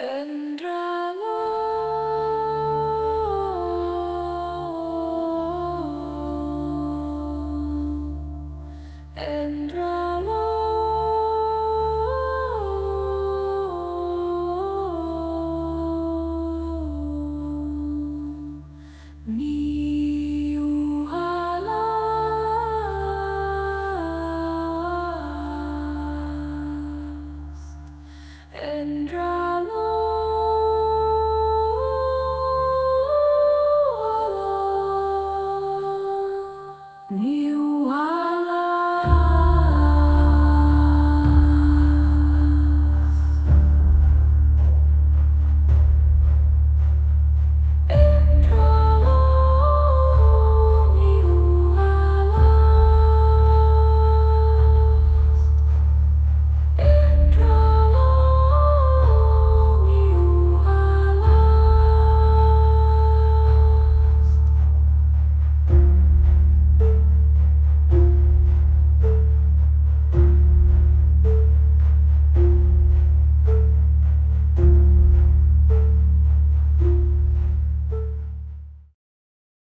And 你我